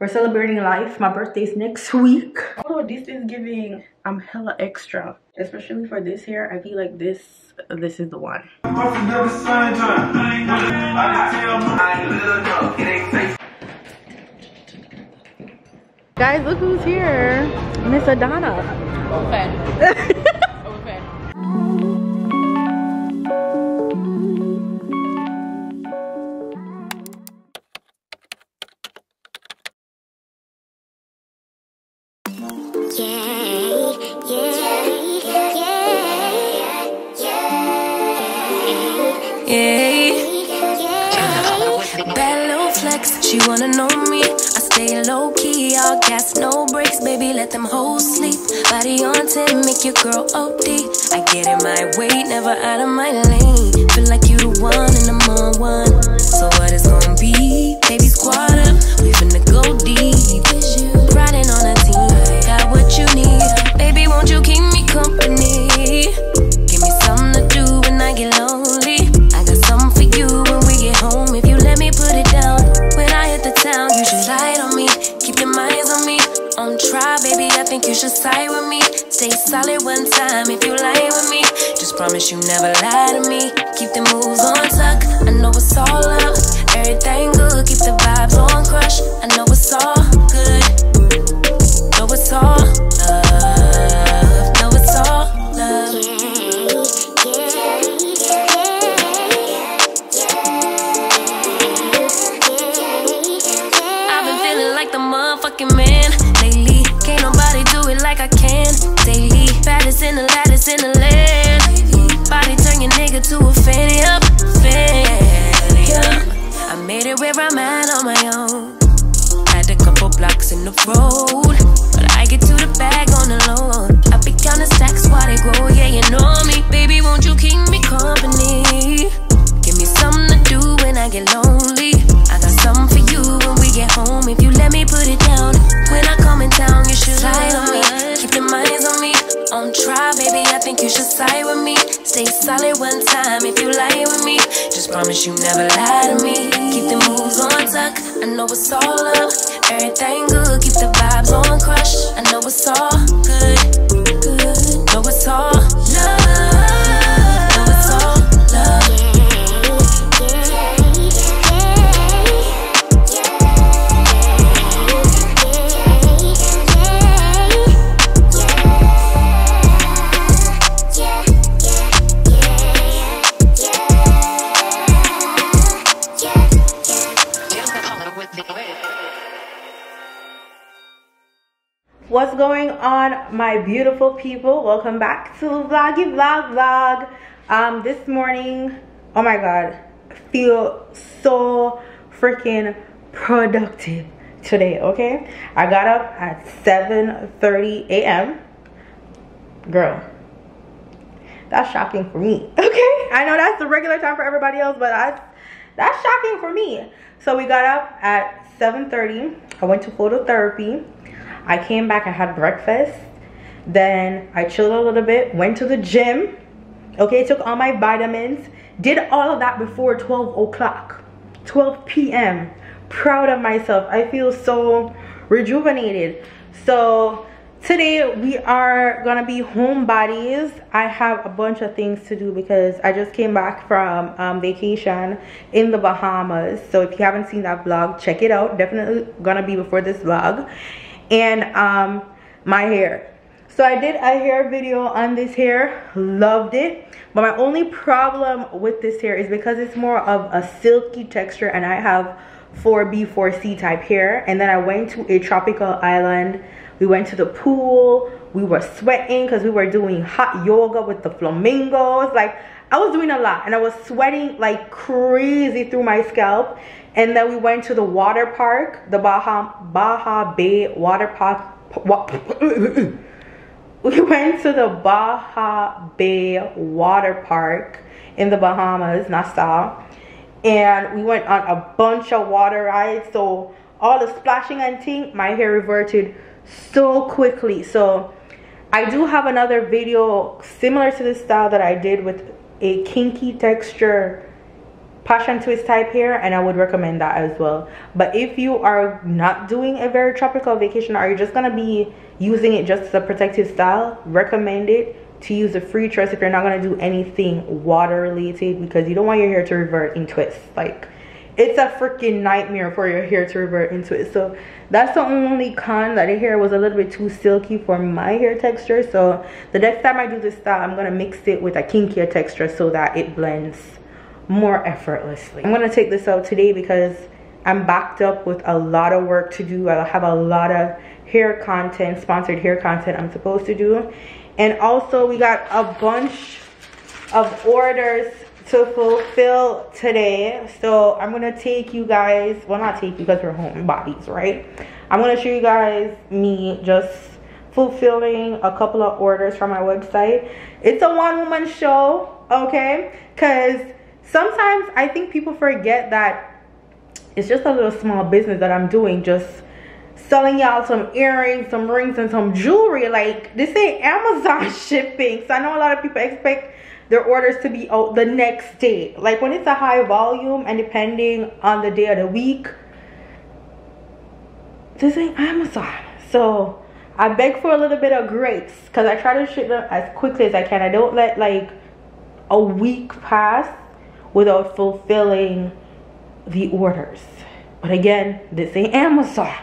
We're celebrating life. My birthday's next week. Although this is giving, I'm hella extra. Especially for this hair, I feel like this, this is the one. Guys, look who's here. Miss Adana. Them hoes sleep. Body on 10, make your girl OD. I get in my way, never out of my lane. Feel like you the one and I'm on one. So what it's gonna be? Baby, squad up, we finna go deep. Riding on a team, got what you need. Should side with me. Stay solid one time if you lie with me. Just promise you never lie to me. Keep the moves on tuck. I know it's all up. Everything good. Keep the vibes on crush. I know my beautiful people? Welcome back to Vloggy Vlog Vlog. Um, this morning, oh my god, feel so freaking productive today, okay? I got up at 7.30 a.m. Girl, that's shocking for me, okay? I know that's the regular time for everybody else, but that's, that's shocking for me. So we got up at 7.30. I went to phototherapy. I came back, I had breakfast. Then I chilled a little bit, went to the gym. Okay, took all my vitamins. Did all of that before 12 o'clock, 12 p.m. Proud of myself. I feel so rejuvenated. So today we are gonna be homebodies. I have a bunch of things to do because I just came back from um, vacation in the Bahamas. So if you haven't seen that vlog, check it out. Definitely gonna be before this vlog and um my hair so i did a hair video on this hair. Loved it. But my only problem with this hair is because it's more of a silky texture and i have 4b 4c type hair. And then i went to a tropical island. We went to the pool. We were sweating because we were doing hot yoga with the flamingos. Like i was doing a lot and i was sweating like crazy through my scalp. And then we went to the water park the Baha Baha Bay water park we went to the Baha Bay water park in the bahamas nassau and we went on a bunch of water rides. So all the splashing and thing my hair reverted so quickly. So I do have another video similar to this style that I did with a kinky texture passion twist type hair and I would recommend that as well. But if you are not doing a very tropical vacation or you're just gonna be using it just as a protective style, recommend it to use a free choice if you're not gonna do anything water related because you don't want your hair to revert in twists. Like it's a freaking nightmare for your hair to revert into it so that's the only con that the hair was a little bit too silky for my hair texture so the next time i do this style i'm gonna mix it with a kinkier texture so that it blends more effortlessly. I'm gonna take this out today because i'm backed up with a lot of work to do. I have a lot of hair content sponsored hair content i'm supposed to do. And also we got a bunch of orders to fulfill today. So i'm gonna take you guys well not take you because we're home bodies right? I'm gonna show you guys me just fulfilling a couple of orders from my website. It's a one-woman show okay? Because sometimes i think people forget that it's just a little small business that i'm doing just selling y'all some earrings some rings and some jewelry like this ain't amazon shipping so i know a lot of people expect their orders to be out the next day. Like when it's a high volume and depending on the day of the week, this ain't Amazon. So I beg for a little bit of grace because I try to ship them as quickly as I can. I don't let like a week pass without fulfilling the orders. But again, this ain't Amazon.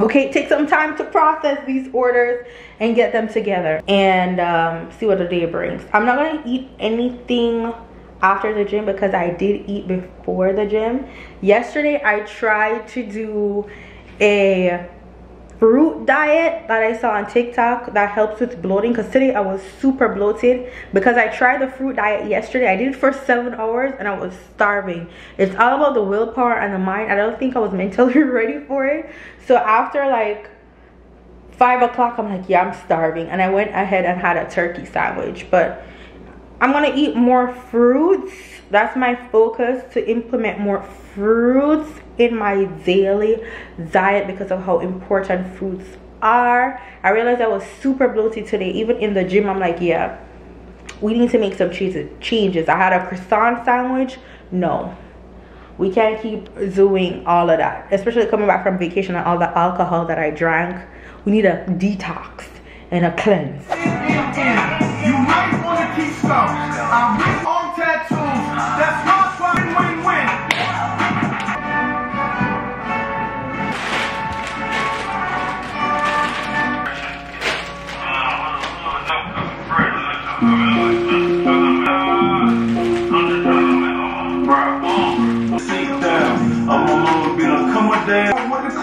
Okay take some time to process these orders and get them together and um, see what the day brings. I'm not gonna eat anything after the gym because i did eat before the gym. Yesterday i tried to do a fruit diet that I saw on TikTok that helps with bloating because today I was super bloated because I tried the fruit diet yesterday. I did it for seven hours and I was starving. It's all about the willpower and the mind. I don't think I was mentally ready for it. So after like five o'clock, I'm like, yeah, I'm starving. And I went ahead and had a turkey sandwich. But I'm gonna eat more fruits. That's my focus to implement more fruits in my daily diet because of how important fruits are. I realized I was super bloated today. Even in the gym, I'm like, yeah, we need to make some changes. I had a croissant sandwich. No, we can't keep doing all of that, especially coming back from vacation and all the alcohol that I drank. We need a detox and a cleanse.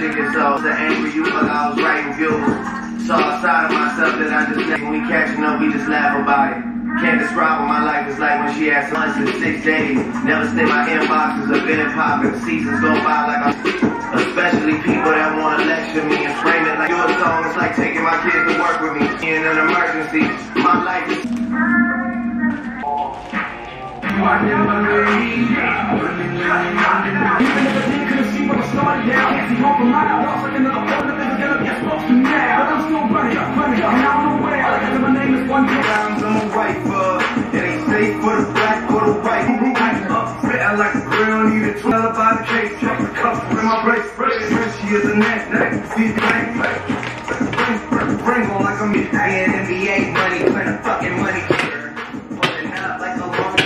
that shit? The angry you, but I was writing. Saw a side of myself that I just when we catching up, we just laugh about it. Can't describe what my life is like when she has lunch in six days. Never stay my inboxes have been popping. Seasons go by like I'm Especially people that want to lecture me and frame it like your song. It's like taking my kids to work with me in an emergency. My life is. Started down, can't see home from my house like another phone. The niggas gonna get supposed to now. But I'm still running, running, and I'm out nowhere. Like my name is one Times I'm a white bug. It ain't safe for the black or the white. I'm up, written like a grill, need a 12 about the case. Check the cups in my brace. She is a neck, neck, see the bang, bang. Bring on like I'm in NBA money, when the fucking money Pulling out like a long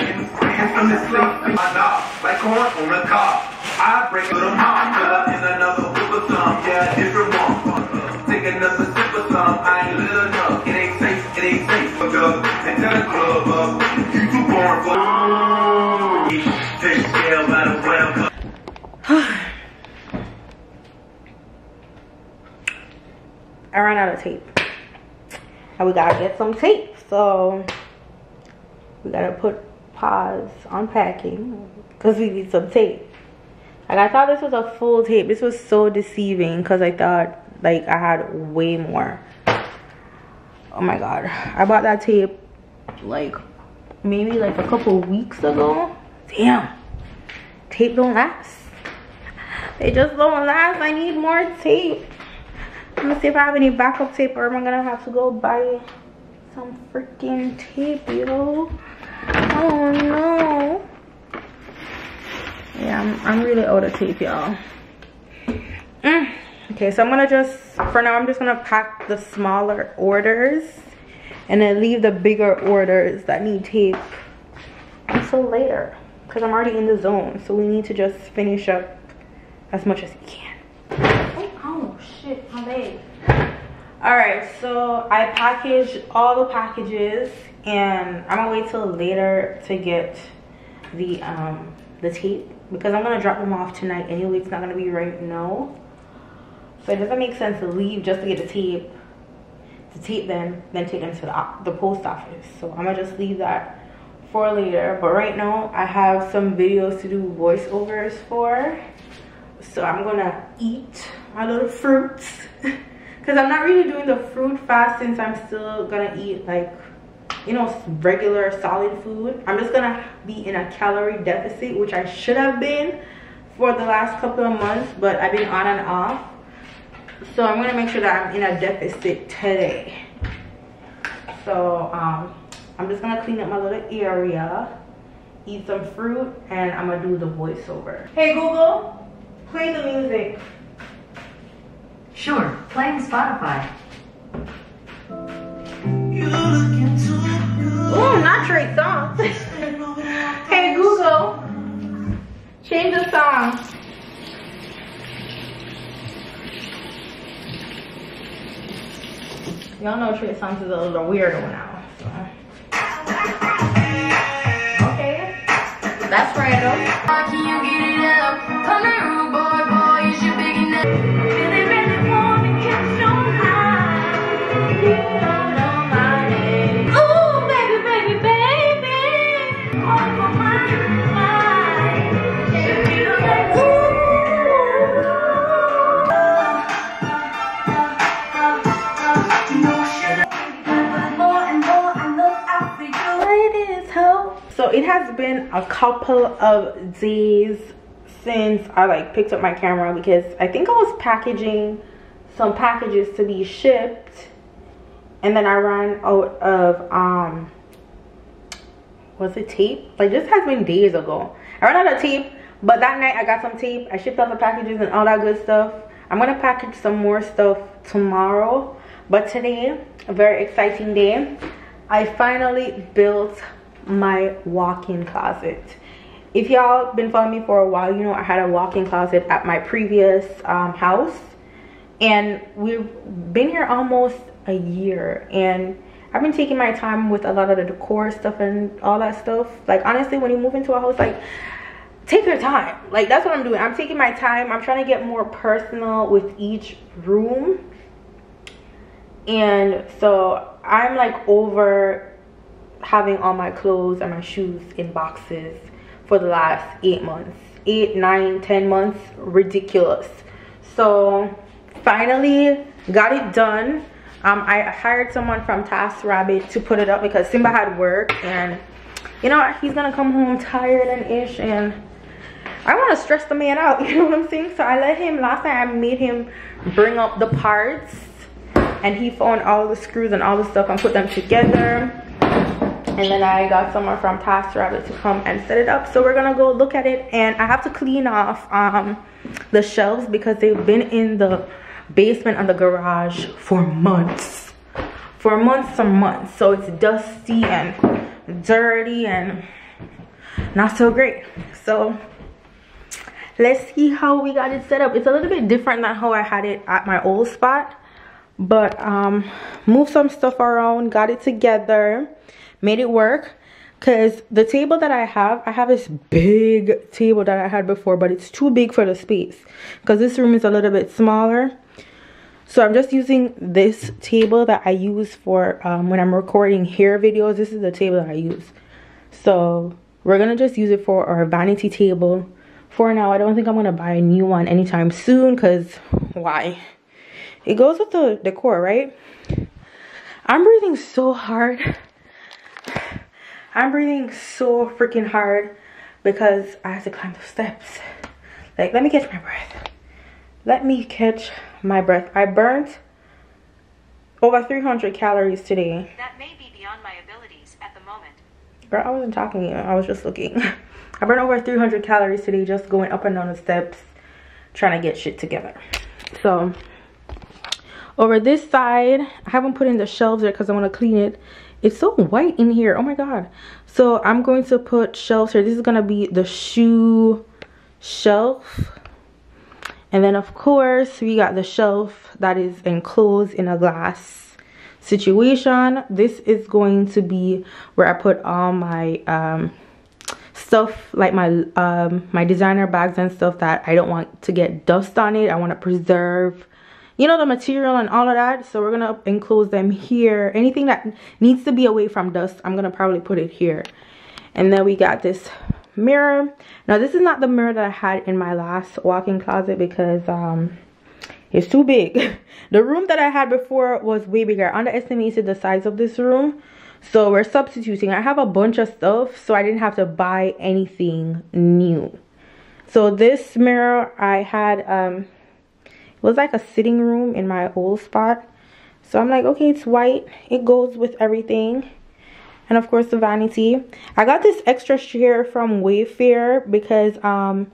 from this place. My dog, like corn on the car. I break mom, fill up in another or some, yeah, different one. Take another sip of some, I ain't lit enough. It ain't safe, it ain't safe for up and tell the club up. You too born for Take scale by the well. I ran out of tape. And we gotta get some tape. So we gotta put pause on packing because we need some tape. Like I thought this was a full tape. This was so deceiving because I thought like I had way more. Oh my god. I bought that tape like maybe like a couple weeks ago. Damn. Tape don't last. They just don't last. I need more tape. Let me see if I have any backup tape or am I gonna have to go buy some freaking tape, yo. Oh no. Yeah, I'm, I'm really out of tape, y'all. Mm. Okay, so I'm gonna just, for now, I'm just gonna pack the smaller orders and then leave the bigger orders that need tape until later because I'm already in the zone. So we need to just finish up as much as we can. Oh, oh shit, my leg. All right, so I packaged all the packages and I'm gonna wait till later to get the um the tape because I'm gonna drop them off tonight anyway. It's not gonna be right now. So it doesn't make sense to leave just to get the tape, to tape them, then take them to the, the post office. So I'm gonna just leave that for later. But right now I have some videos to do voiceovers for. So I'm gonna eat my little fruits. Cause I'm not really doing the fruit fast since I'm still gonna eat like you know regular solid food. I'm just gonna be in a calorie deficit which i should have been for the last couple of months but i've been on and off. So i'm gonna make sure that i'm in a deficit today. So um i'm just gonna clean up my little area eat some fruit and i'm gonna do the voiceover. Hey google play the music. Sure, playing Spotify. Ooh, not Trey Songz. hey Google, change the song. Y'all know Trey Songz is a little weirdo now. So. Okay, that's random. It has been a couple of days since I like picked up my camera because I think I was packaging some packages to be shipped and then I ran out of um was it tape? Like this has been days ago. I ran out of tape, but that night I got some tape. I shipped out the packages and all that good stuff. I'm gonna package some more stuff tomorrow. But today, a very exciting day. I finally built my walk-in closet. If y'all been following me for a while, you know I had a walk-in closet at my previous um, house. And we've been here almost a year. And I've been taking my time with a lot of the decor stuff and all that stuff. Like honestly, when you move into a house, like take your time. Like that's what I'm doing. I'm taking my time. I'm trying to get more personal with each room. And so I'm like over having all my clothes and my shoes in boxes for the last eight months. Eight, nine, ten months. Ridiculous. So finally got it done um, I hired someone from TaskRabbit to put it up because Simba had work and you know he's gonna come home tired and ish and I want to stress the man out you know what I'm saying so I let him last time I made him bring up the parts and he found all the screws and all the stuff and put them together and then I got someone from TaskRabbit to come and set it up. So we're gonna go look at it and I have to clean off um, the shelves because they've been in the basement and the garage for months. For months and months. So it's dusty and dirty and not so great. So let's see how we got it set up. It's a little bit different than how i had it at my old spot but um moved some stuff around got it together made it work. Because the table that i have i have this big table that i had before but it's too big for the space. Because this room is a little bit smaller. So i'm just using this table that i use for um, when i'm recording hair videos this is the table that i use. So we're gonna just use it for our vanity table. For now i don't think i'm gonna buy a new one anytime soon because why? It goes with the decor right? I'm breathing so hard i'm breathing so freaking hard because i have to climb the steps like let me catch my breath let me catch my breath i burnt over 300 calories today That may be beyond my abilities at the moment. Girl, I wasn't talking to you. I was just looking. I burned over 300 calories today just going up and down the steps trying to get shit together. So, over this side, I haven't put in the shelves yet because I want to clean it. It's so white in here. Oh my god. So, I'm going to put shelves here. This is going to be the shoe shelf. And then, of course, we got the shelf that is enclosed in a glass situation this is going to be where i put all my um stuff like my um my designer bags and stuff that i don't want to get dust on it i want to preserve you know the material and all of that. So we're gonna enclose them here. Anything that needs to be away from dust i'm gonna probably put it here. And then we got this mirror. Now this is not the mirror that i had in my last walk-in closet because um it's too big. The room that i had before was way bigger. I underestimated the size of this room. So we're substituting. I have a bunch of stuff so i didn't have to buy anything new. So this mirror i had um was like a sitting room in my old spot so i'm like okay it's white it goes with everything and of course the vanity i got this extra chair from wayfair because um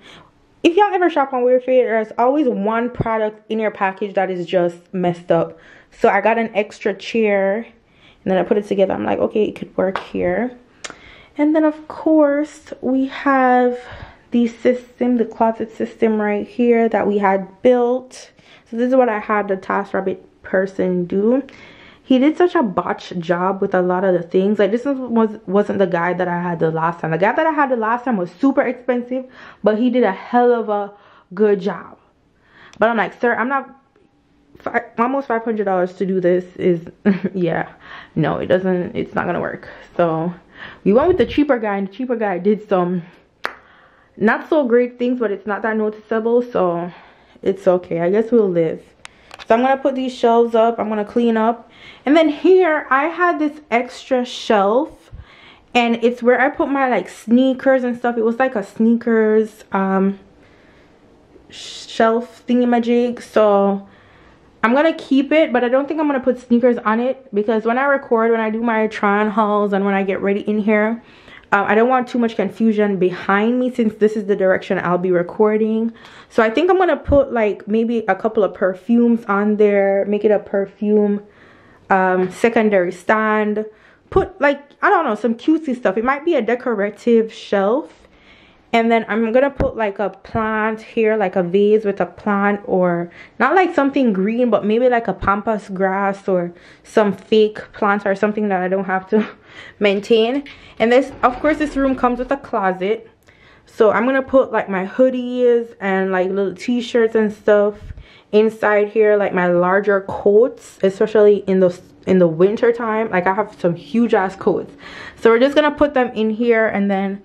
if y'all ever shop on Wayfair, there's always one product in your package that is just messed up. So I got an extra chair and then I put it together. I'm like, okay, it could work here. And then of course we have the system, the closet system right here that we had built. So this is what I had the TaskRabbit person do. He did such a botched job with a lot of the things. Like this was wasn't the guy that i had the last time. The guy that i had the last time was super expensive but he did a hell of a good job. But i'm like sir i'm not almost five hundred dollars to do this is yeah no it doesn't it's not gonna work. So we went with the cheaper guy and the cheaper guy did some not so great things but it's not that noticeable so it's okay. I guess we'll live. So i'm gonna put these shelves up. I'm gonna clean up. And then here i had this extra shelf and it's where i put my like sneakers and stuff. It was like a sneakers um shelf thingy-majig so i'm gonna keep it but i don't think i'm gonna put sneakers on it because when i record when i do my try hauls and when i get ready in here um, I don't want too much confusion behind me since this is the direction I'll be recording. So I think I'm going to put like maybe a couple of perfumes on there. Make it a perfume um, secondary stand. Put like, I don't know, some cutesy stuff. It might be a decorative shelf. And then I'm to put like a plant here, like a vase with a plant or not like something green, but maybe like a pampas grass or some fake plant or something that I don't have to maintain. And this, of course, this room comes with a closet. So I'm to put like my hoodies and like little t-shirts and stuff inside here like my larger coats especially in the in the winter time like i have some huge ass coats so we're just gonna put them in here and then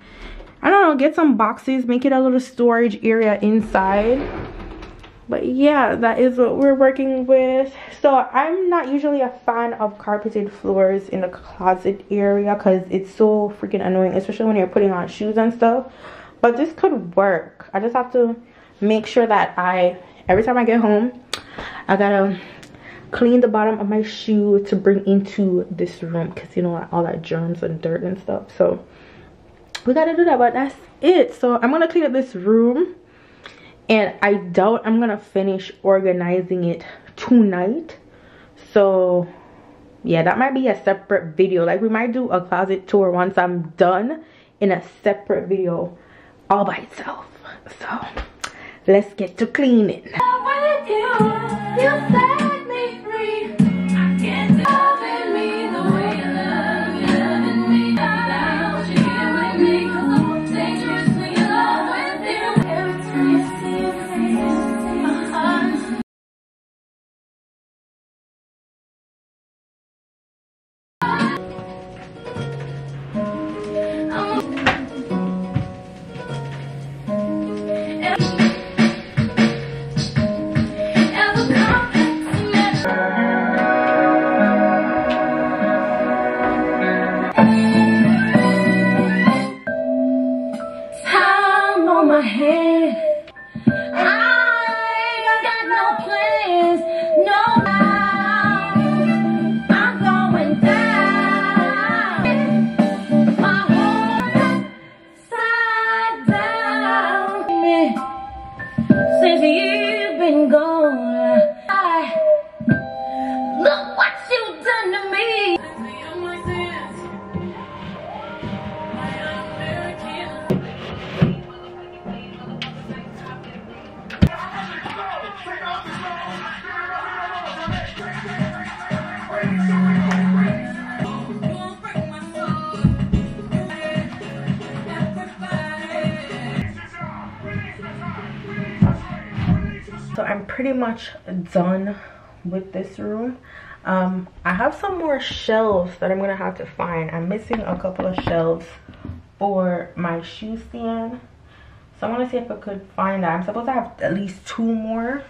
I don't know, get some boxes, make it a little storage area inside. But yeah, that is what we're working with. So I'm not usually a fan of carpeted floors in the closet area because it's so freaking annoying, especially when you're putting on shoes and stuff. But this could work. I just have to make sure that I, every time I get home, I gotta clean the bottom of my shoe to bring into this room because you know all that germs and dirt and stuff. So we gotta do that but that's it. So i'm gonna clean up this room and i doubt i'm gonna finish organizing it tonight. So yeah that might be a separate video. Like we might do a closet tour once i'm done in a separate video all by itself. So let's get to cleaning done with this room. Um i have some more shelves that i'm gonna have to find. I'm missing a couple of shelves for my shoe stand. So i want to see if i could find that. I'm supposed to have at least two more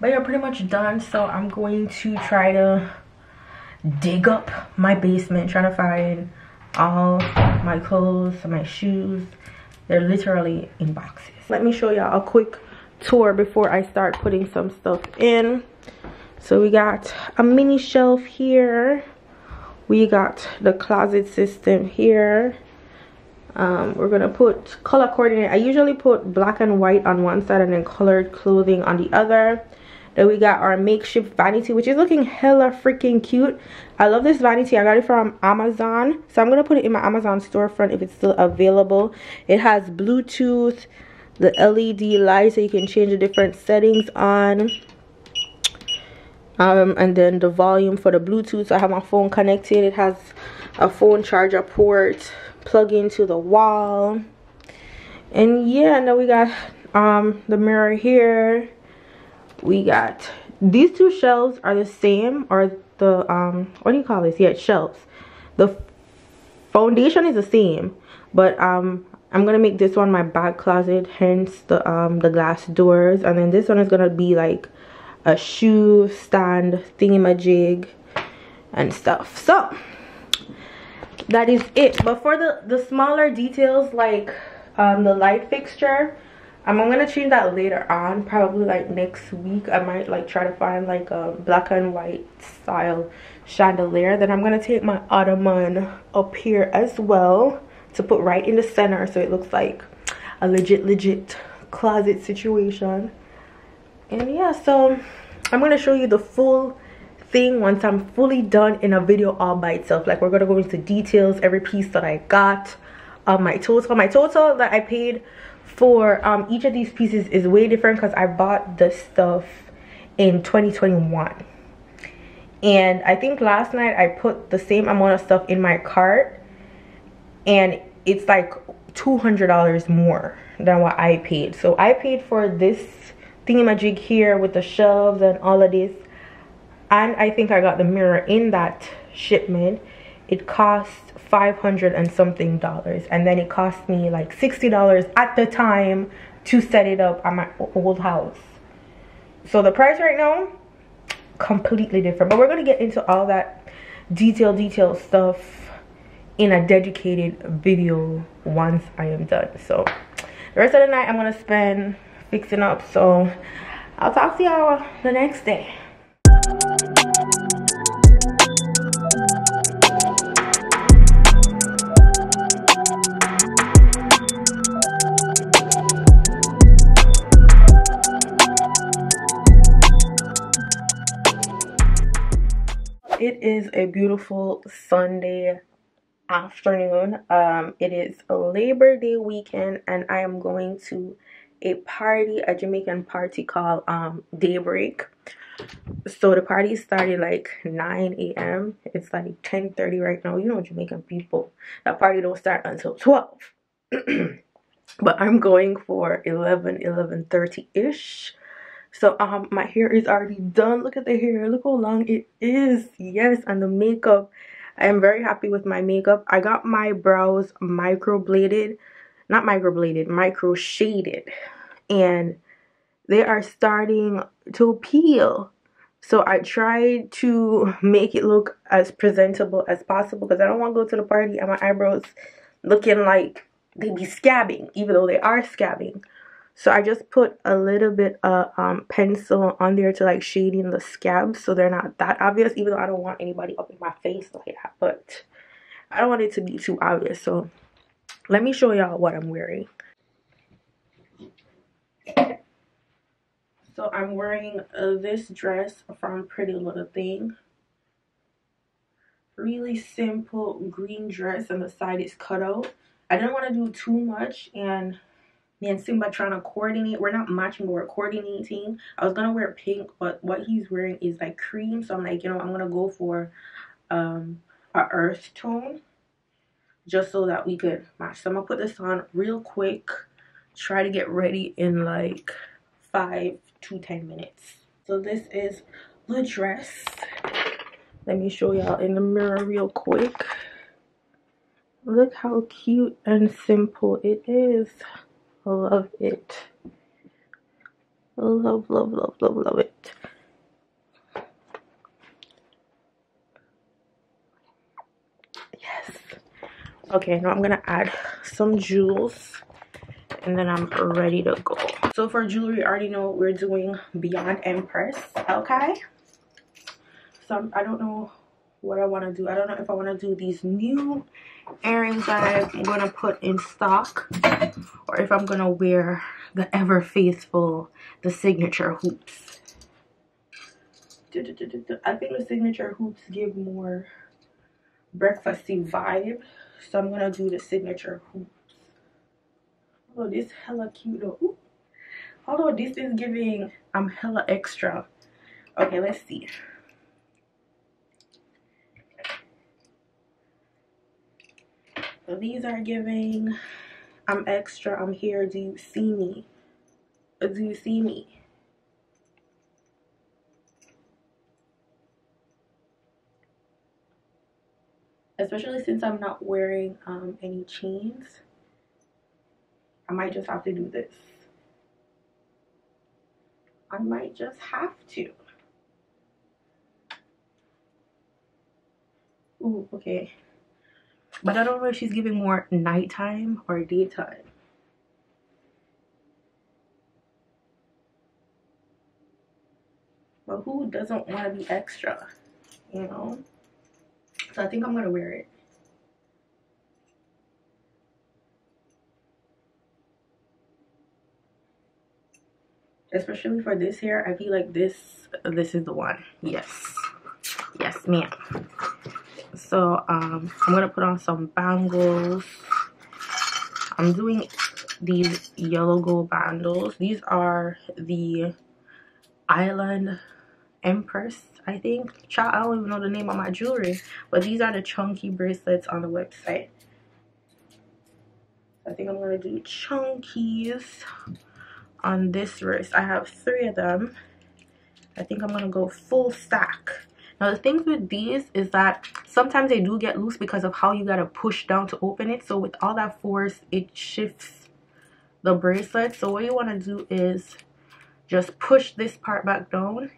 but you're pretty much done. So i'm going to try to dig up my basement trying to find all my clothes my shoes. They're literally in boxes. Let me show y'all a quick tour before i start putting some stuff in. So we got a mini shelf here. We got the closet system here. Um, we're gonna put color coordinate. I usually put black and white on one side and then colored clothing on the other. Then we got our makeshift vanity which is looking hella freaking cute. I love this vanity. I got it from amazon. So i'm gonna put it in my amazon storefront if it's still available. It has bluetooth the led light so you can change the different settings on. Um, and then the volume for the bluetooth. So i have my phone connected. It has a phone charger port plug into the wall. And yeah then we got um the mirror here. We got these two shelves are the same or the um what do you call this? Yeah shelves. The foundation is the same but um i'm gonna make this one my back closet hence the um the glass doors. And then this one is gonna be like a shoe stand thingamajig and stuff. So that is it. But for the the smaller details like um the light fixture um, i'm gonna change that later on probably like next week. I might like try to find like a black and white style chandelier. Then i'm gonna take my ottoman up here as well to put right in the center so it looks like a legit legit closet situation. And yeah so i'm going to show you the full thing once i'm fully done in a video all by itself. Like we're going to go into details every piece that i got um my total. My total that i paid for um each of these pieces is way different because i bought the stuff in 2021 and i think last night i put the same amount of stuff in my cart and it's like $200 more than what i paid. So i paid for this thingamajig here with the shelves and all of this. And i think i got the mirror in that shipment. It cost 500 and something dollars. And then it cost me like 60 dollars at the time to set it up at my old house. So the price right now completely different. But we're going to get into all that detail detail stuff in a dedicated video once i am done. So the rest of the night i'm to spend fixing up. So i'll talk to y'all the next day. It is a beautiful sunday afternoon. Um it is a labor day weekend and i am going to a party a jamaican party called um daybreak. So the party started like 9 a.m it's like 10 30 right now. You know jamaican people that party don't start until 12 but i'm going for 11 11 30 ish so um my hair is already done. Look at the hair. Look how long it is. Yes and the makeup i am very happy with my makeup. I got my brows microbladed not microbladed micro shaded and they are starting to peel. So i tried to make it look as presentable as possible because i don't want to go to the party and my eyebrows looking like they be scabbing even though they are scabbing so I just put a little bit of um, pencil on there to like shading the scabs so they're not that obvious even though I don't want anybody up in my face like that. But I don't want it to be too obvious. So let me show y'all what I'm wearing. So I'm wearing uh, this dress from Pretty Little Thing. Really simple green dress and the side is cut out. I didn't want to do too much and me and Simba trying to coordinate. We're not matching, but we're coordinating. I was gonna wear pink, but what he's wearing is like cream. So I'm like, you know, I'm gonna go for um a earth tone just so that we could match. So I'm gonna put this on real quick. Try to get ready in like five to 10 minutes so this is the dress let me show y'all in the mirror real quick look how cute and simple it is love it. Love love love love love it. Yes. Okay now i'm gonna add some jewels and then i'm ready to go. So for jewelry i already know we're doing beyond empress okay? So i don't know what i want to do. I don't know if i want to do these new earrings i'm gonna put in stock or if i'm gonna wear the ever faithful the signature hoops. I think the signature hoops give more breakfasty vibe so i'm gonna do the signature hoops. Oh this hella cute though. Ooh. although this is giving i'm hella extra. Okay let's see these are giving. I'm extra. I'm here. Do you see me? Do you see me? Especially since I'm not wearing um, any chains I might just have to do this. I might just have to. Ooh, okay but I don't know if she's giving more nighttime or daytime but who doesn't want to be extra you know so I think I'm gonna wear it. Especially for this hair, I feel like this this is the one. Yes. Yes, ma'am. So um I'm gonna put on some bangles. I'm doing these yellow gold bangles. These are the Island Empress I think. Child, I don't even know the name of my jewelry. But these are the chunky bracelets on the website. I think I'm to do chunkies on this wrist. I have three of them. I think I'm to go full stack. Now the things with these is that sometimes they do get loose because of how you got to push down to open it. So with all that force, it shifts the bracelet. So what you want to do is just push this part back down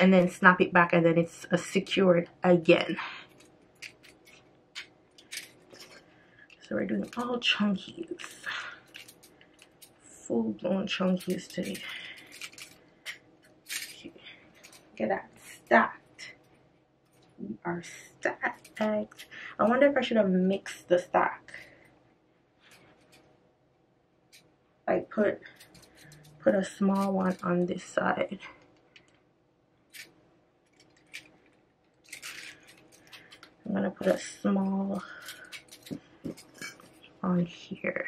and then snap it back and then it's uh, secured again so we're doing all chunkies full-blown chunkies today okay. look at that stacked we are stacked i wonder if i should have mixed the stack like put put a small one on this side I'm gonna put a small on here.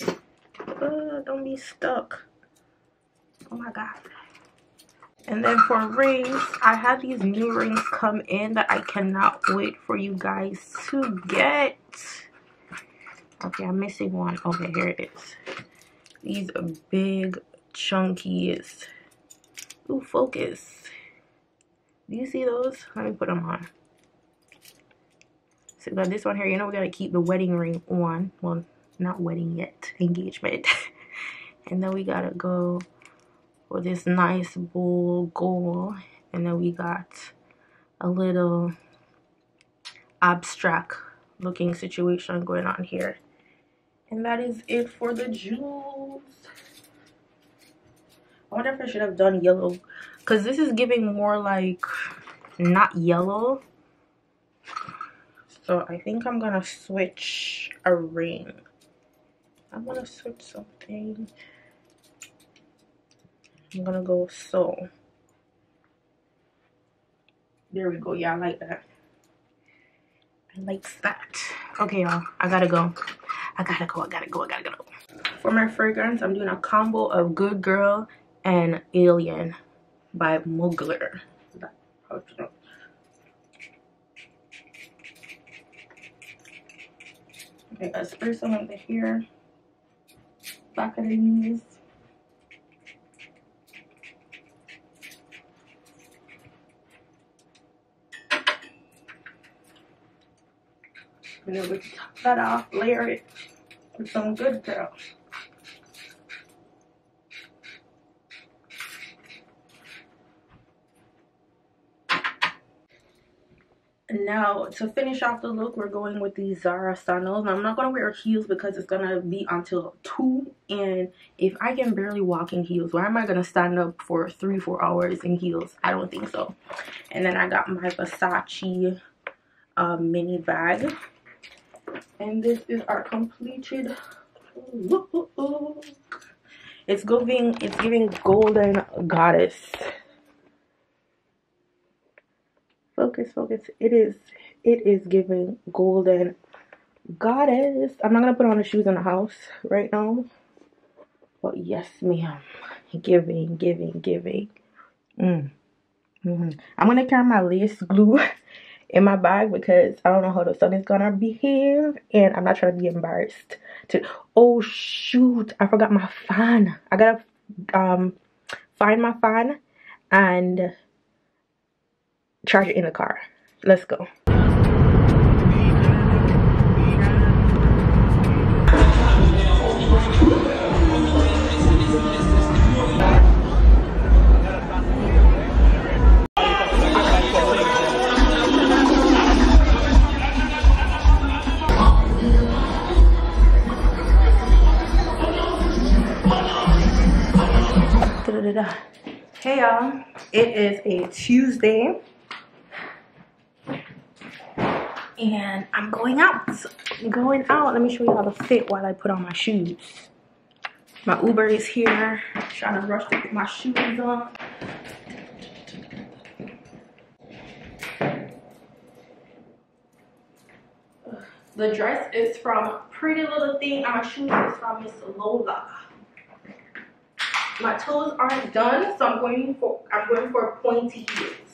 Uh, don't be stuck. Oh my god. And then for rings, I have these new rings come in that I cannot wait for you guys to get. Okay, I'm missing one. Okay, here it is. These big chunkies. Ooh, focus. Do you see those? Let me put them on. So got this one here. You know we gotta keep the wedding ring on. Well, not wedding yet. Engagement. and then we gotta go with this nice bull gold. And then we got a little abstract looking situation going on here. And that is it for the jewels. I wonder if I should have done yellow. Because this is giving more like not yellow so I think I'm gonna switch a ring. I'm gonna switch something. I'm gonna go so. There we go. Yeah, I like that. I like that. Okay, y'all. I gotta go. I gotta go. I gotta go. I gotta go. For my fragrance, I'm doing a combo of Good Girl and Alien by Mugler. Okay, I spray some of the hair, back of the knees. And then we top that off, layer it with some good girl. now to finish off the look we're going with these zara sandals. Now, i'm not going to wear heels because it's going to be until 2 and if i can barely walk in heels why am i going to stand up for three four hours in heels? I don't think so. And then i got my versace uh, mini bag and this is our completed look it's giving it's giving golden goddess. Focus focus. It is it is giving golden goddess. I'm not gonna put on the shoes in the house right now. But yes ma'am. Giving giving giving. Mm. Mm -hmm. i'm gonna carry my lace glue in my bag because i don't know how the sun is gonna behave and i'm not trying to be embarrassed to oh shoot i forgot my fan i gotta um find my fan and charge it in the car. Let's go. Hey y'all, it is a Tuesday and I'm going out. I'm going out. Let me show you how to fit while I put on my shoes. My Uber is here. I'm trying to rush to put my shoes on. The dress is from Pretty Little Thing and my shoes is from Miss Lola. My toes aren't done, so I'm going for I'm going for pointy heels.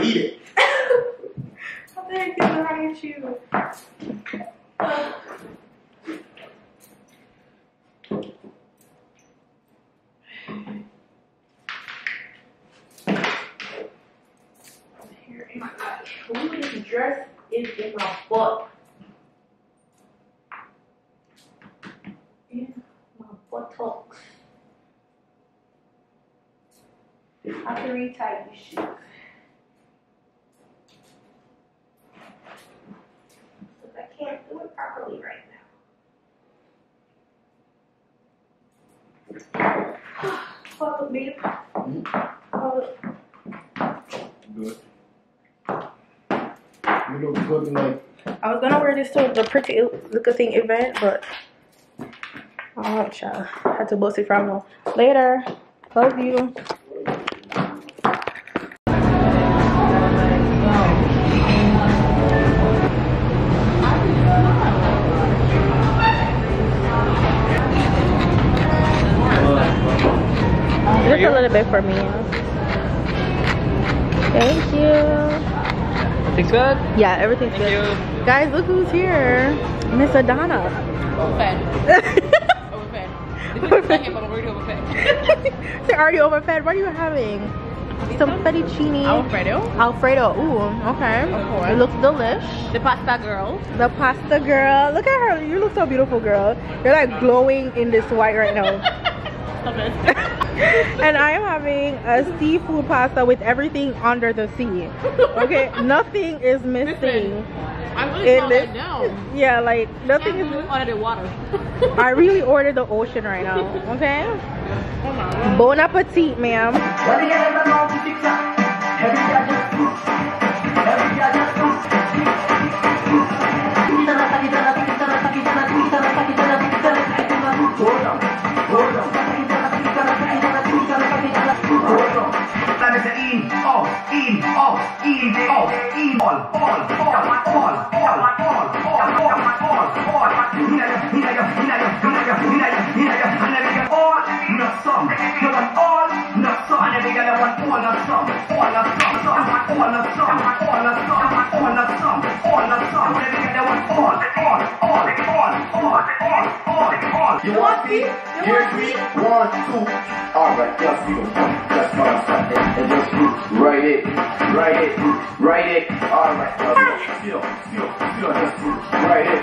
to eat it. How the heck did I get you? Here in my Ooh, this dress is in my butt. In my buttocks. I have to retie these shoes. properly right now. Follow me. Mm-hmm. Follow. Good. You look good tonight. I was gonna wear this to the pretty little thing event, but oh child, had to bust it from home. Later. Love you. Bit for me. Thank you. Everything's good? Yeah, everything's Thank good. you. Guys, look who's here. Miss Adana. Overfed. overfed. overfed. They're already overfed. What are you having? Some fettuccine. Alfredo. Alfredo. Ooh, okay. Of. It looks delish. The pasta girl. The pasta girl. Look at her. You look so beautiful, girl. You're like glowing in this white right now. Stop it. and I am having a seafood pasta with everything under the sea. Okay, nothing is missing. I really in saw this. down. Yeah, like nothing is. under the water. I really ordered the ocean right now. Okay. Oh. Bon appetit, ma'am. That is the in, all, in, all, in, all, in, all, all, all, all, all, all, all, all, all, all. Hinaya, hinaya, hinaya, hinaya, hinaya, hinaya, hinaya. All, not some. Not all, you want me? You want me. One, two. Alright, let's go. That's what I'm saying. And write it, write it, write it. Alright, let's go. Feel, feel, feel. Just write it.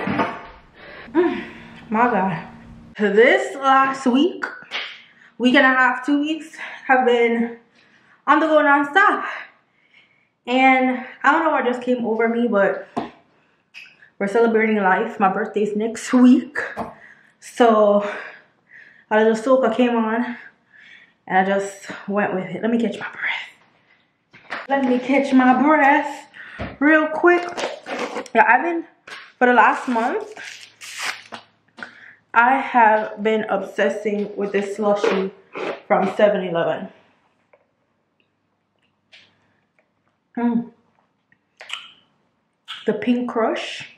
My God. This last week, week and a half, two weeks, have been on the go non-stop. And I don't know what just came over me, but we're celebrating life. My birthday's next week. So a little soca came on and I just went with it. Let me catch my breath. Let me catch my breath real quick. Yeah, I've been for the last month. I have been obsessing with this slushy from 7-Eleven. Mm. The Pink Crush.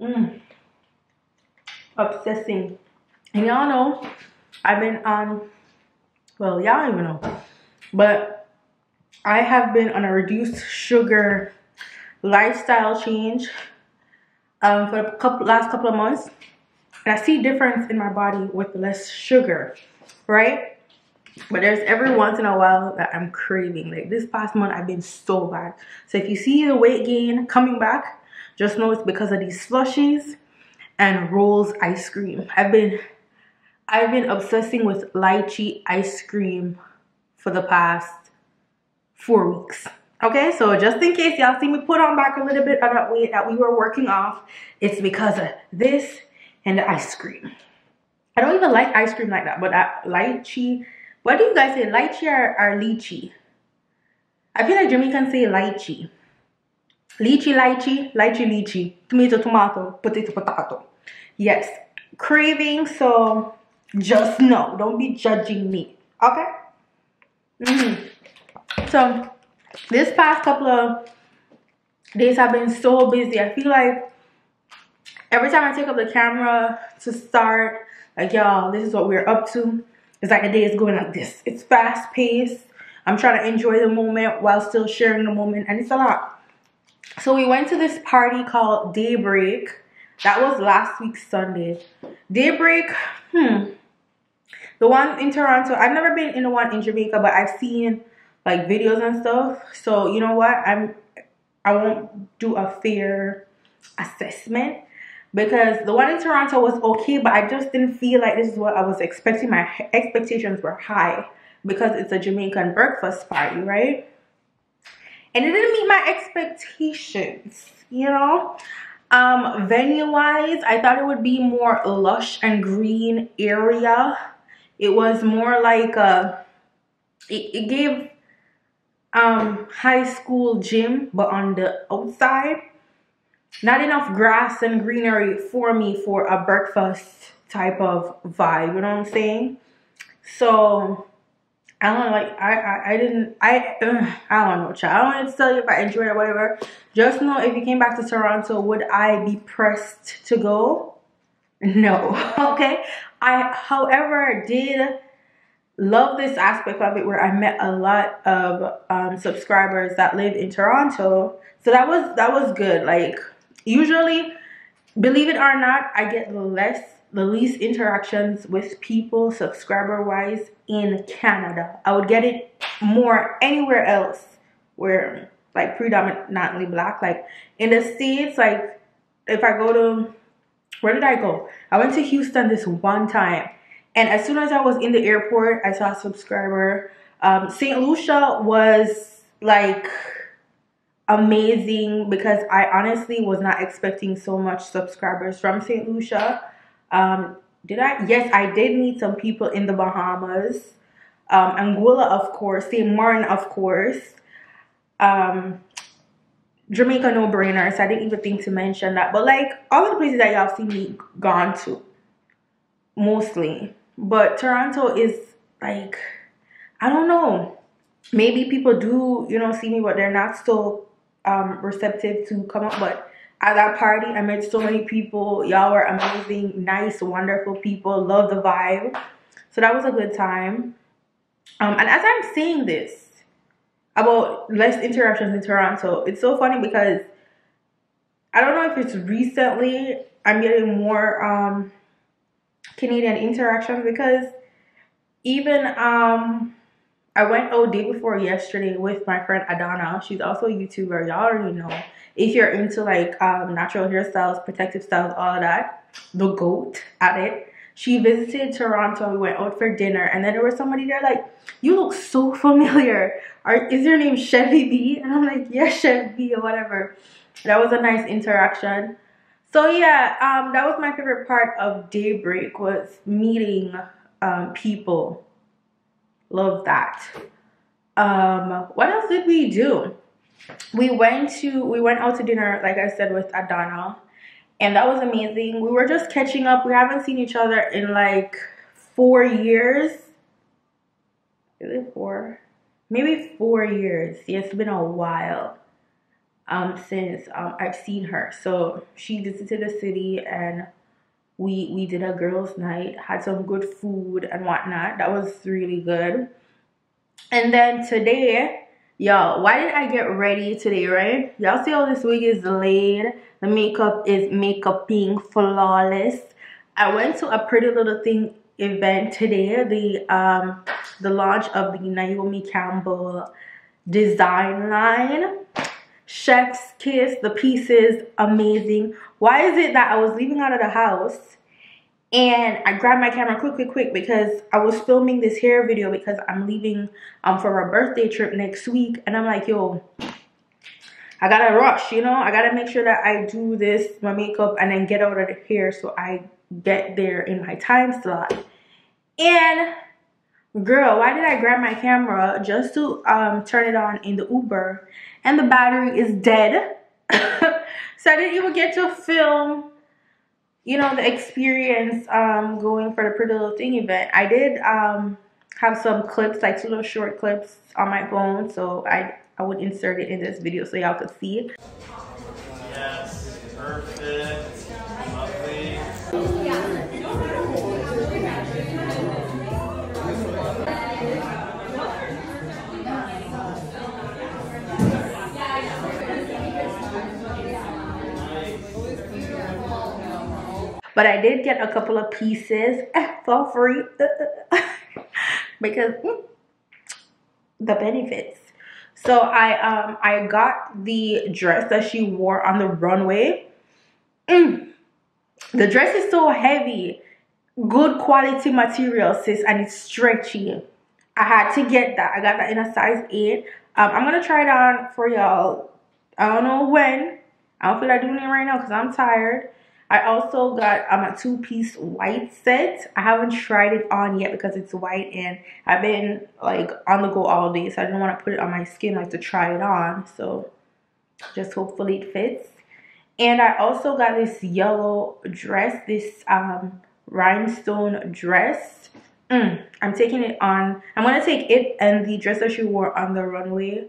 Mm. Obsessing. And y'all know I've been on, well, y'all even know, but I have been on a reduced sugar lifestyle change um, for the couple, last couple of months. And I see difference in my body with less sugar, right? But there's every once in a while that I'm craving. Like this past month, I've been so bad. So if you see the weight gain coming back, just know it's because of these slushies and rolls ice cream. I've been I've been obsessing with lychee ice cream for the past four weeks. Okay, so just in case y'all see me put on back a little bit of that weight that we were working off, it's because of this and the ice cream. I don't even like ice cream like that, but that lychee, what do you guys say, lychee or, or lychee? I feel like Jamaicans say lychee. Lychee, lychee, lychee, lychee, tomato, tomato, potato, potato. Yes, craving, so just know, don't be judging me, okay? Mm -hmm. So, this past couple of days I've been so busy. I feel like every time I take up the camera to start, like y'all, this is what we're up to. It's like a day is going like this. It's fast paced. I'm trying to enjoy the moment while still sharing the moment, and it's a lot. So we went to this party called Daybreak. That was last week Sunday. Daybreak, hmm. The one in Toronto, I've never been in the one in Jamaica, but I've seen like videos and stuff. So you know what? I'm I won't do a fair assessment because the one in Toronto was okay, but I just didn't feel like this is what I was expecting. My expectations were high because it's a Jamaican breakfast party, right? And it didn't meet my expectations, you know? Um, venue wise, I thought it would be more lush and green area. It was more like a, it, it gave um high school gym, but on the outside. Not enough grass and greenery for me for a breakfast type of vibe, you know what I'm saying? So I don't like I I, I didn't I uh, I don't know, child. I don't want to tell you if I enjoyed it or whatever. Just know if you came back to Toronto, would I be pressed to go? No. okay. I however did love this aspect of it where I met a lot of um, subscribers that live in Toronto. So that was that was good. Like usually, believe it or not, I get less the least interactions with people subscriber wise in Canada. I would get it more anywhere else where like predominantly black. Like in the States, like if I go to where did I go? I went to Houston this one time and as soon as I was in the airport, I saw a subscriber. Um, St. Lucia was like amazing because I honestly was not expecting so much subscribers from St. Lucia. Um, did I? Yes, I did meet some people in the Bahamas. Um, Anguilla, of course. St. Martin, of course. Um, Jamaica, no brainer. So I didn't even think to mention that. But like all the places that y'all see me gone to, mostly. But Toronto is like, I don't know. Maybe people do, you know, see me, but they're not so um, receptive to come up. But at that party, I met so many people. Y'all were amazing, nice, wonderful people. Love the vibe. So that was a good time. Um, and as I'm saying this about less interruptions in Toronto, it's so funny because I don't know if it's recently I'm getting more um, Canadian interactions because even um, I went OD before yesterday with my friend Adana. She's also a YouTuber. Y'all already know. If you're into like um, natural hairstyles, protective styles, all that, the goat at it. She visited Toronto. We went out for dinner, and then there was somebody there like, "You look so familiar. Are is your name Chevy B?" And I'm like, "Yeah, Chevy or whatever." That was a nice interaction. So yeah, um, that was my favorite part of Daybreak was meeting um, people. Love that. Um, what else did we do? We went to we went out to dinner, like I said, with Adana, and that was amazing. We were just catching up. We haven't seen each other in like four years. Is it four? Maybe four years. Yeah, it's been a while um, since um, I've seen her. So she visited the city and we we did a girls' night, had some good food and whatnot. That was really good. And then today, y'all, why did I get ready today, right? Y'all see how this wig is laid? The makeup is makeup makeuping flawless. I went to a pretty little thing event today, the um the launch of the Naomi Campbell design line chef's kiss the pieces amazing. Why is it that i was leaving out of the house and i grabbed my camera quick quick quick because i was filming this hair video because i'm leaving um for a birthday trip next week and i'm like yo i gotta rush you know? I gotta make sure that i do this my makeup and then get out of here so i get there in my time slot. And girl why did i grab my camera just to um turn it on in the uber and the battery is dead. So i didn't even get to film you know the experience um going for the pretty little thing event. I did um have some clips like two little short clips on my phone so i i would insert it in this video so y'all could see. Yes, perfect, lovely. But i did get a couple of pieces. For free. Because mm, the benefits. So i um i got the dress that she wore on the runway. Mm. the dress is so heavy. Good quality material sis and it's stretchy. I had to get that. I got that in a size 8 um, i'm gonna try it on for y'all. I don't know when. I don't feel like doing it right now because i'm tired i also got um, a two-piece white set i haven't tried it on yet because it's white and i've been like on the go all day so i didn't want to put it on my skin like to try it on so just hopefully it fits and I also got this yellow dress, this um, rhinestone dress. Mm, I'm taking it on. I'm gonna take it and the dress that she wore on the runway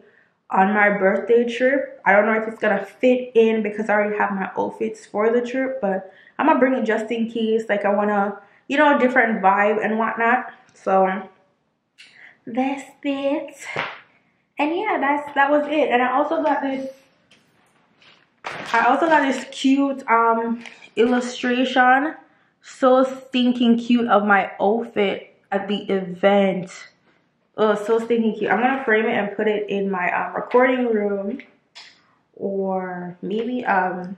on my birthday trip. I don't know if it's gonna fit in because I already have my outfits for the trip, but I'm gonna bring it just in case. Like I wanna, you know, a different vibe and whatnot. So that's it. And yeah, that's that was it. And I also got this I also got this cute um illustration. So stinking cute of my outfit at the event. Oh, so stinking cute. I'm gonna frame it and put it in my um, recording room or maybe um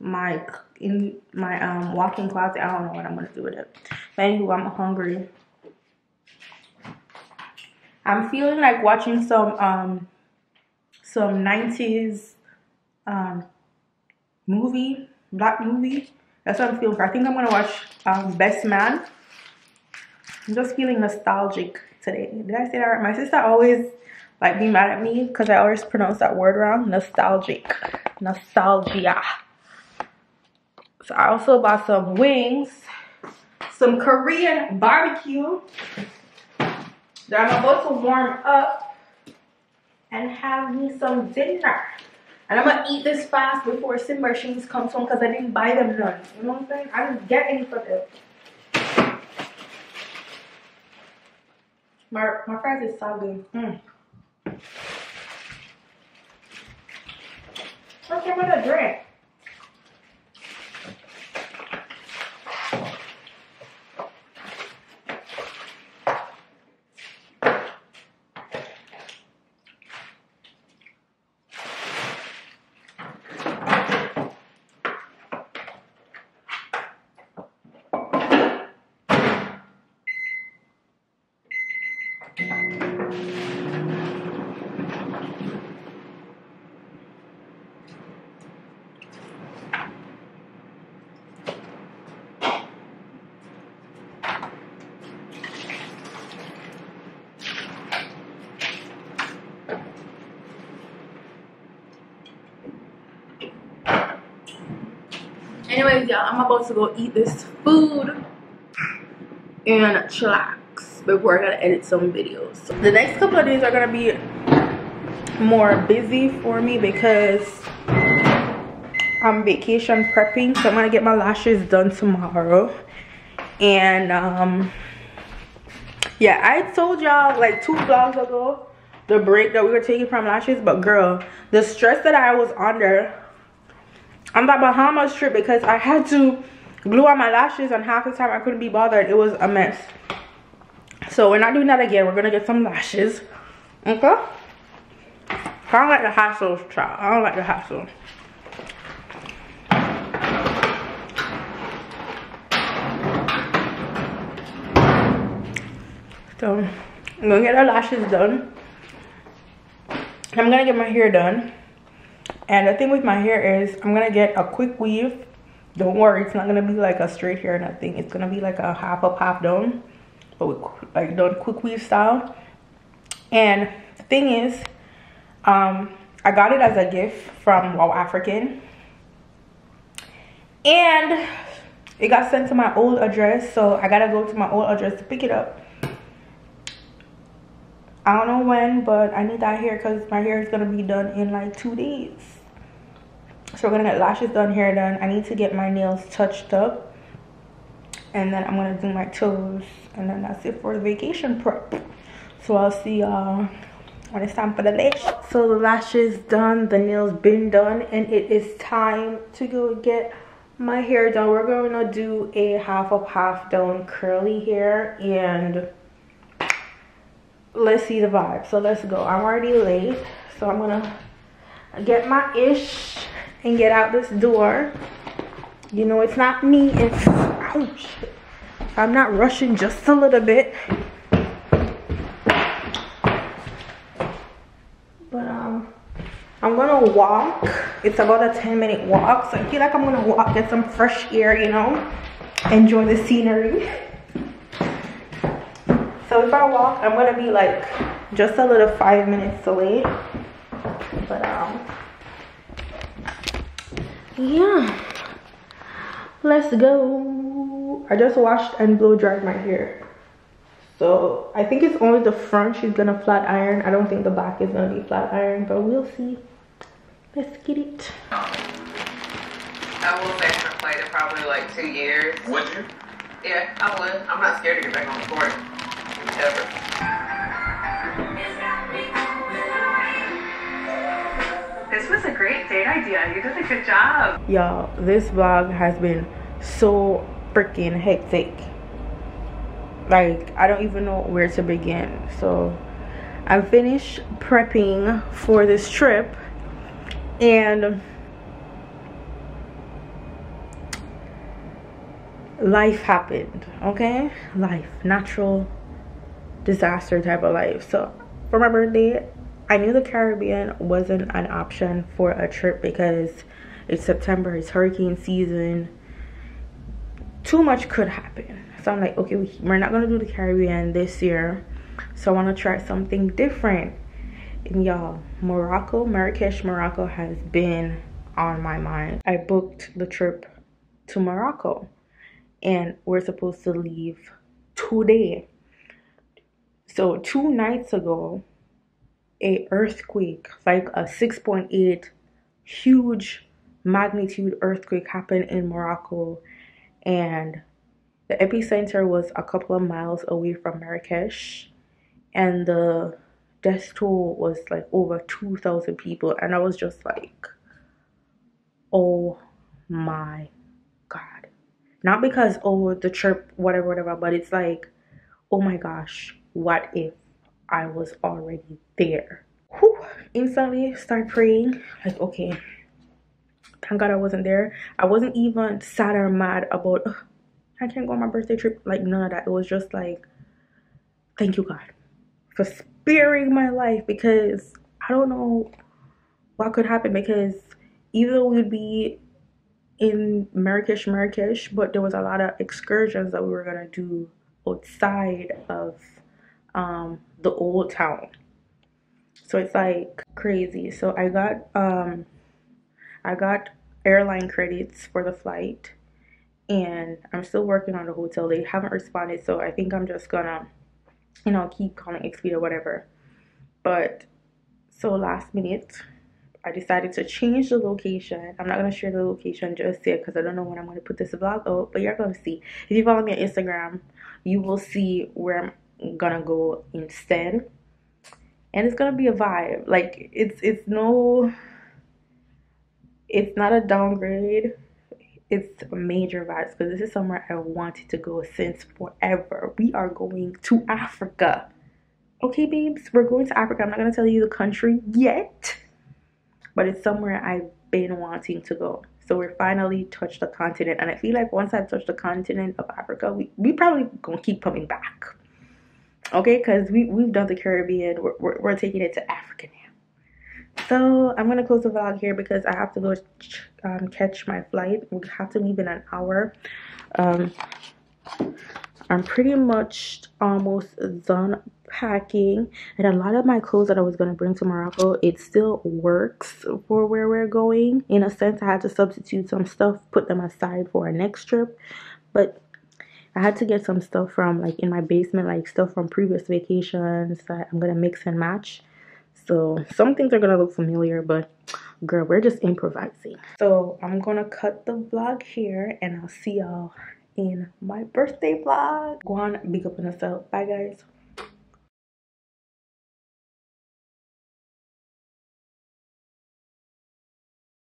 my in my um walk-in closet. I don't know what I'm gonna do with it. But anywho, I'm hungry. I'm feeling like watching some um some 90s um movie, black movie. That's what I'm feeling for. I think I'm gonna watch um, Best Man. I'm just feeling nostalgic today. Did I say that right? My sister always like be mad at me because I always pronounce that word wrong. Nostalgic. Nostalgia. So I also bought some wings, some Korean barbecue that I'm about to warm up and have me some dinner. And I'm gonna eat this fast before Simba Sheens comes home because I didn't buy them none. You know what I'm saying? I didn't get any for them. My, my fries is so good. Mm. What's your mother drink? Anyways, y'all, I'm about to go eat this food and chillax before I gotta edit some videos. So The next couple of days are gonna be more busy for me because I'm vacation prepping. So I'm gonna get my lashes done tomorrow. And um yeah, I told y'all like two vlogs ago the break that we were taking from lashes, but girl, the stress that I was under on that Bahamas trip because I had to glue on my lashes and half the time I couldn't be bothered. It was a mess. So we're not doing that again. We're gonna get some lashes. Okay? I don't like the hassle, child. I don't like the hassle. So I'm gonna get our lashes done. I'm gonna get my hair done. And the thing with my hair is I'm gonna get a quick weave. Don't worry, it's not gonna be like a straight hair or nothing. It's gonna be like a half up, half down. But with, like done quick weave style. And the thing is, um, I got it as a gift from Wow African. And it got sent to my old address. So I gotta go to my old address to pick it up. I don't know when, but I need that hair because my hair is gonna be done in like two days. So we're gonna get lashes done, hair done. I need to get my nails touched up. And then I'm gonna do my toes. And then that's it for the vacation prep. So I'll see y'all when it's time for the lash. So the lashes done, the nails been done, and it is time to go get my hair done. We're gonna do a half up, half down curly hair and let's see the vibe so let's go i'm already late so i'm gonna get my ish and get out this door. You know it's not me it's ouch. I'm not rushing just a little bit. But um i'm gonna walk. It's about a 10 minute walk so i feel like i'm gonna walk get some fresh air you know? Enjoy the scenery. So if I walk, I'm gonna be like just a little five minutes late. But um yeah. Let's go. I just washed and blow dried my hair. So I think it's only the front she's gonna flat iron. I don't think the back is gonna be flat iron, but we'll see. Let's get it. I will stay for play to probably like two years. Would you? Yeah, I would. I'm not scared to get back on the court. Ever. Was a great date idea. You did a good job. Y'all, this vlog has been so freaking hectic. Like, I don't even know where to begin. So, I'm finished prepping for this trip. And life happened, okay? Life, natural disaster type of life. So, for my birthday, I knew the Caribbean wasn't an option for a trip because it's September, it's hurricane season. Too much could happen. So I'm like, okay, we're not gonna do the Caribbean this year. So I wanna try something different. And y'all, Morocco, Marrakesh, Morocco has been on my mind. I booked the trip to Morocco and we're supposed to leave today. So two nights ago, a earthquake, like a 6.8 huge magnitude earthquake happened in Morocco. And the epicenter was a couple of miles away from Marrakesh. And the death toll was like over 2000 people. And I was just like oh my god. Not because oh the trip whatever whatever but it's like oh my gosh what if I was already there. Whew. Instantly start praying, like, okay, thank God I wasn't there. I wasn't even sad or mad about, I can't go on my birthday trip. Like, none of that. It was just like, thank you, God, for sparing my life because I don't know what could happen because even though we'd be in Marrakesh, Marrakesh, but there was a lot of excursions that we were gonna do outside of um, the old town. So it's like crazy. So I got um I got airline credits for the flight and I'm still working on the hotel. They haven't responded, so I think I'm just gonna, you know, keep calling Expedia or whatever. But so last minute, I decided to change the location. I'm not gonna share the location just yet because I don't know when I'm gonna put this vlog out, but you're gonna see. If you follow me on Instagram, you will see where I'm gonna go instead. And it's gonna be a vibe. Like it's it's no it's not a downgrade it's a major vibes because this is somewhere I wanted to go since forever. We are going to Africa. Okay, babes, we're going to Africa. I'm not gonna tell you the country yet, but it's somewhere I've been wanting to go. So we're finally touched the continent, and I feel like once I've touched the continent of Africa, we we probably gonna keep coming back. Okay, because we we've done the Caribbean, we're, we're, we're taking it to Africa now. So i'm gonna close the vlog here because i have to go um, catch my flight. We have to leave in an hour. Um, i'm pretty much almost done packing and a lot of my clothes that i was going to bring to morocco it still works for where we're going. In a sense i had to substitute some stuff put them aside for our next trip. But I had to get some stuff from like in my basement, like stuff from previous vacations that I'm gonna mix and match. So some things are gonna look familiar, but girl, we're just improvising. So I'm gonna cut the vlog here and I'll see y'all in my birthday vlog. Go on, big up on yourself. Bye guys.